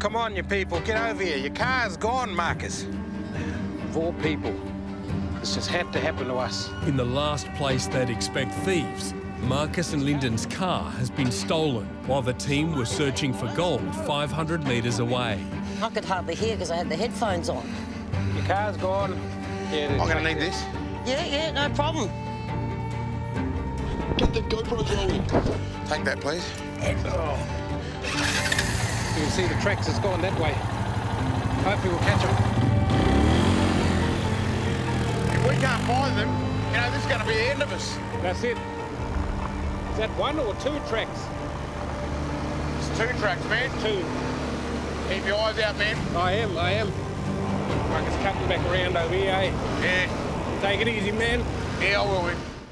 Come on, you people, get over here. Your car's gone, Marcus. Four people, this just had to happen to us. In the last place they'd expect thieves, Marcus and Linden's car has been stolen while the team were searching for gold 500 metres away. I could hardly hear because I had the headphones on. Your car's gone. Yeah, I'm gonna need this. Yeah, yeah, no problem. Get the GoPros rolling. Take that, please. Oh. You can see the tracks has gone that way. Hopefully we'll catch them. If we can't find them, you know, this is gonna be the end of us. That's it. Is that one or two tracks? It's two tracks, man. Two. Keep your eyes out, man. I am, I am. Marcus cutting back around over here, eh? Yeah. Take it easy, man. Yeah, I will, man.